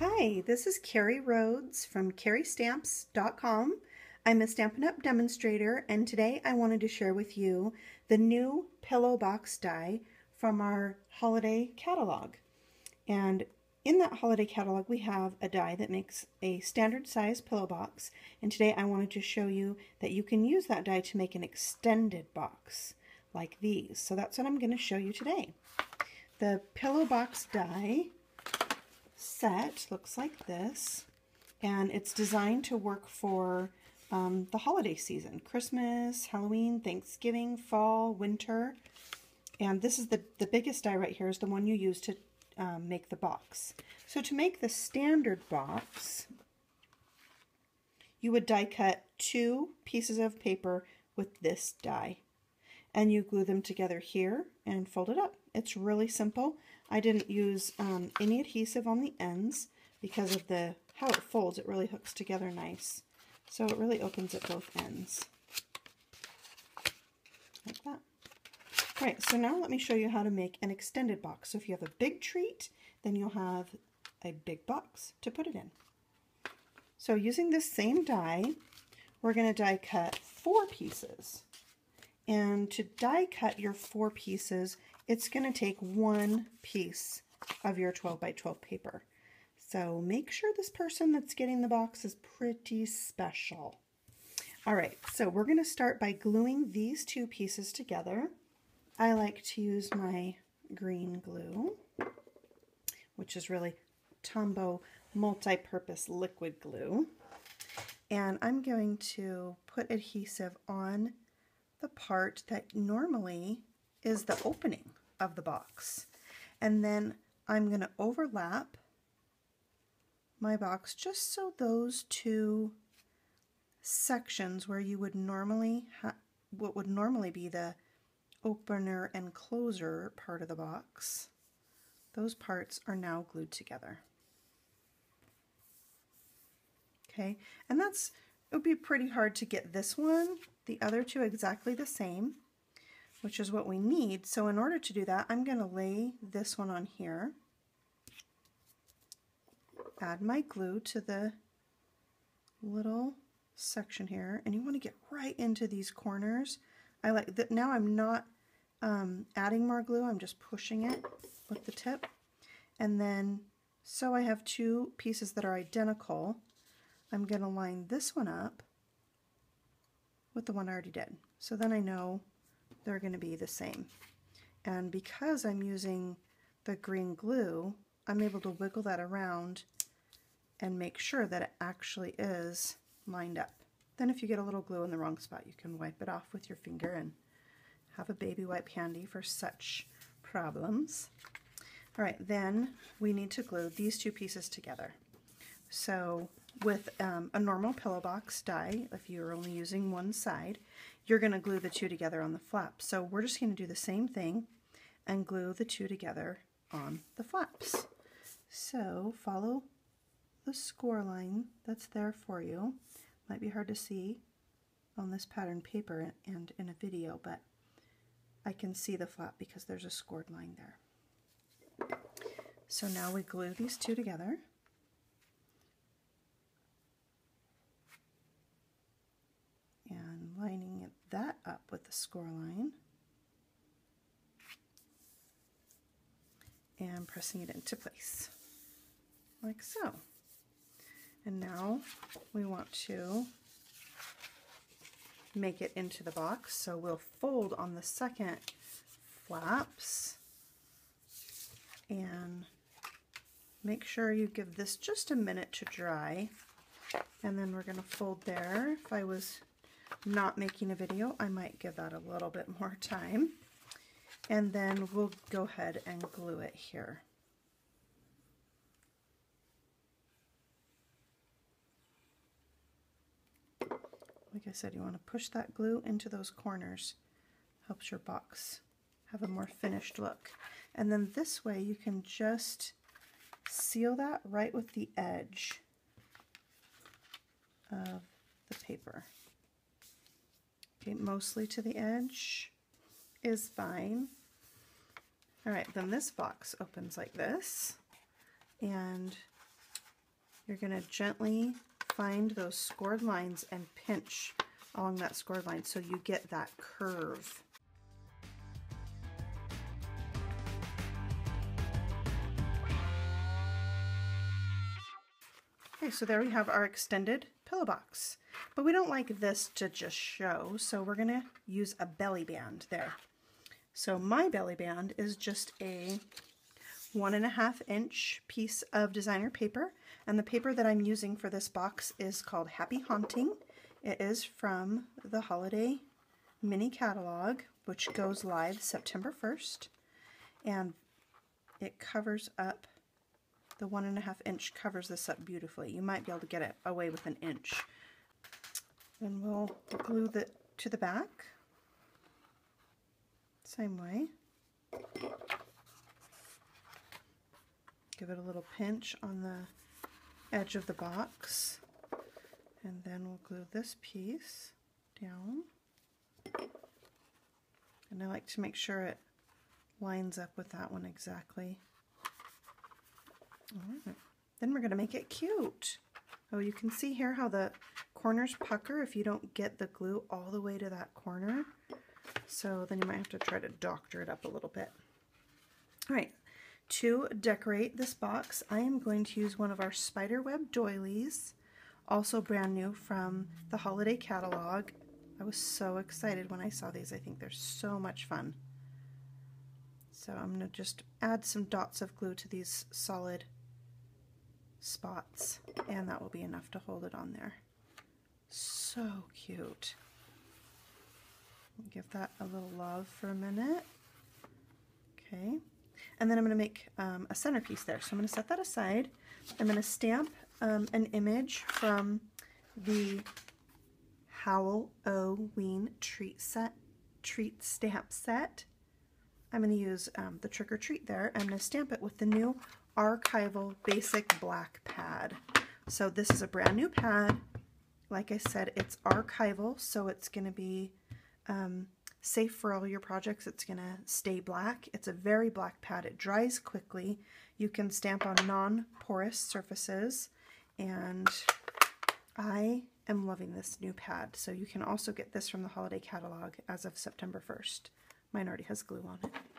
Hi, this is Carrie Rhoades from carriestamps.com. I'm a Stampin' Up! demonstrator and today I wanted to share with you the new pillow box die from our holiday catalog. And in that holiday catalog we have a die that makes a standard size pillow box and today I wanted to show you that you can use that die to make an extended box like these. So that's what I'm going to show you today. The pillow box die set looks like this and it's designed to work for um, the holiday season Christmas, Halloween, Thanksgiving, fall, winter. And this is the, the biggest die right here is the one you use to um, make the box. So to make the standard box, you would die cut two pieces of paper with this die and you glue them together here and fold it up. It's really simple. I didn't use um, any adhesive on the ends because of the how it folds. It really hooks together nice. So it really opens at both ends. Like that. All right, so now let me show you how to make an extended box. So if you have a big treat, then you'll have a big box to put it in. So using this same die, we're going to die cut four pieces. And to die cut your four pieces, it's going to take one piece of your 12 by 12 paper. So make sure this person that's getting the box is pretty special. All right, so we're going to start by gluing these two pieces together. I like to use my green glue, which is really Tombow multi-purpose liquid glue. And I'm going to put adhesive on the part that normally is the opening of the box. And then I'm going to overlap my box just so those two sections where you would normally what would normally be the opener and closer part of the box, those parts are now glued together. Okay, and that's, it would be pretty hard to get this one, the other two exactly the same which is what we need. So in order to do that, I'm going to lay this one on here, add my glue to the little section here, and you want to get right into these corners. I like that now I'm not um, adding more glue, I'm just pushing it with the tip. And then, so I have two pieces that are identical, I'm going to line this one up with the one I already did. So then I know they're going to be the same. And because I'm using the green glue, I'm able to wiggle that around and make sure that it actually is lined up. Then if you get a little glue in the wrong spot, you can wipe it off with your finger and have a baby wipe handy for such problems. All right, then we need to glue these two pieces together. So with um, a normal pillow box die, if you're only using one side, you're going to glue the two together on the flap. So we're just going to do the same thing and glue the two together on the flaps. So follow the score line that's there for you. Might be hard to see on this pattern paper and in a video, but I can see the flap because there's a scored line there. So now we glue these two together. Lining that up with the score line and pressing it into place like so. And now we want to make it into the box. So we'll fold on the second flaps and make sure you give this just a minute to dry. And then we're going to fold there. If I was not making a video, I might give that a little bit more time. And then we'll go ahead and glue it here. Like I said, you want to push that glue into those corners. Helps your box have a more finished look. And then this way you can just seal that right with the edge of the paper. Mostly to the edge is fine. All right, then this box opens like this. And you're going to gently find those scored lines and pinch along that scored line so you get that curve. Okay, so there we have our extended pillow box. But we don't like this to just show, so we're to use a belly band there. So my belly band is just a one and a half inch piece of designer paper. And the paper that I'm using for this box is called Happy Haunting. It is from the Holiday Mini Catalog, which goes live September 1st. And it covers up, the one and a half inch covers this up beautifully. You might be able to get it away with an inch. Then we'll glue it to the back. Same way. Give it a little pinch on the edge of the box. And then we'll glue this piece down. And I like to make sure it lines up with that one exactly. Right. Then we're going to make it cute. Oh, you can see here how the corners pucker if you don't get the glue all the way to that corner. So then you might have to try to doctor it up a little bit. All right, to decorate this box, I am going to use one of our spiderweb doilies, also brand new from the holiday catalog. I was so excited when I saw these. I think they're so much fun. So I'm going to just add some dots of glue to these solid spots, and that will be enough to hold it on there. So cute. Give that a little love for a minute. Okay. And then I'm going to make um, a centerpiece there. So I'm going to set that aside. I'm going to stamp um, an image from the Howl-o-ween treat set, treat stamp set. I'm going to use um, the trick or treat there. I'm going to stamp it with the new archival basic black pad. So this is a brand new pad. Like I said, it's archival, so it's going to be um, safe for all your projects. It's going to stay black. It's a very black pad. It dries quickly. You can stamp on non-porous surfaces and I am loving this new pad. So you can also get this from the holiday catalog as of September 1st. Mine already has glue on it.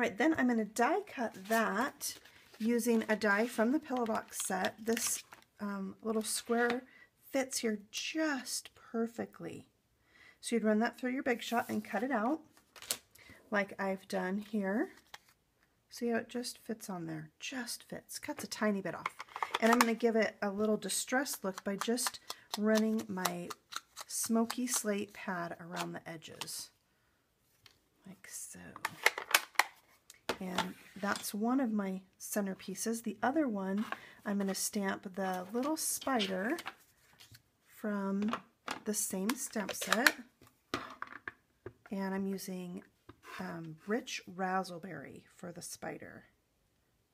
Right, then I'm going to die cut that using a die from the pillow box set. This um, little square fits here just perfectly. So you'd run that through your Big Shot and cut it out like I've done here. See how it just fits on there? Just fits. Cuts a tiny bit off. And I'm going to give it a little distressed look by just running my smoky slate pad around the edges. Like so. And that's one of my centerpieces. The other one, I'm going to stamp the little spider from the same stamp set and I'm using um, Rich Razzleberry for the spider.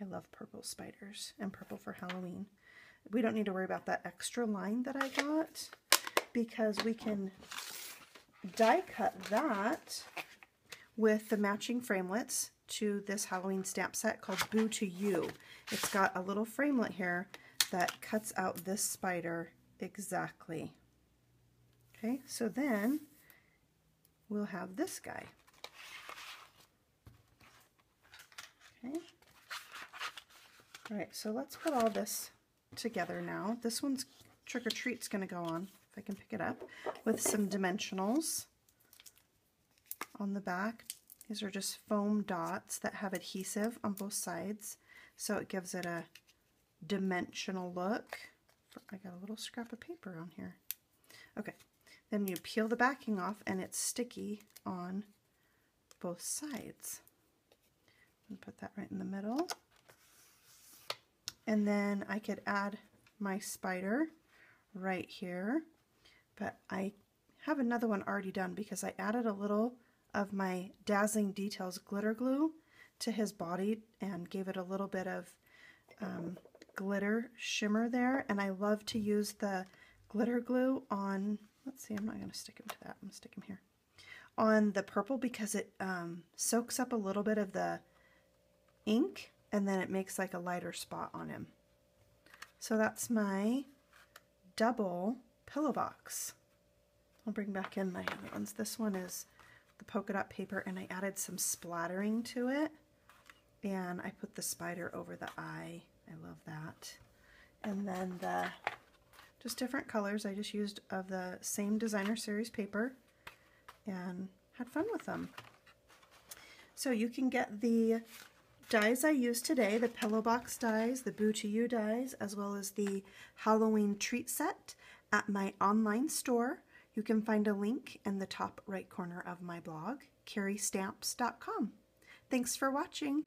I love purple spiders and purple for Halloween. We don't need to worry about that extra line that I got because we can die cut that with the matching framelits to this Halloween stamp set called Boo to You. It's got a little framelit here that cuts out this spider exactly. Okay, so then we'll have this guy. Okay. All right, so let's put all this together now. This one's Trick or Treat's going to go on, if I can pick it up, with some dimensionals on the back. These are just foam dots that have adhesive on both sides, so it gives it a dimensional look. I got a little scrap of paper on here. Okay, then you peel the backing off and it's sticky on both sides. And put that right in the middle. And then I could add my spider right here. But I have another one already done because I added a little of my Dazzling Details glitter glue to his body and gave it a little bit of um, glitter shimmer there. And I love to use the glitter glue on Let's see, I'm not going to stick him to that. I'm going to stick him here. On the purple because it um, soaks up a little bit of the ink and then it makes like a lighter spot on him. So that's my double pillow box. I'll bring back in my other ones. This one is the polka dot paper and I added some splattering to it and I put the spider over the eye. I love that. And then the just different colors. I just used of the same designer series paper and had fun with them. So you can get the dies I used today, the Pillow Box dies, the Boo to You dies, as well as the Howl-o-ween treat set at my online store. You can find a link in the top right corner of my blog, carriestamps.com. Thanks for watching.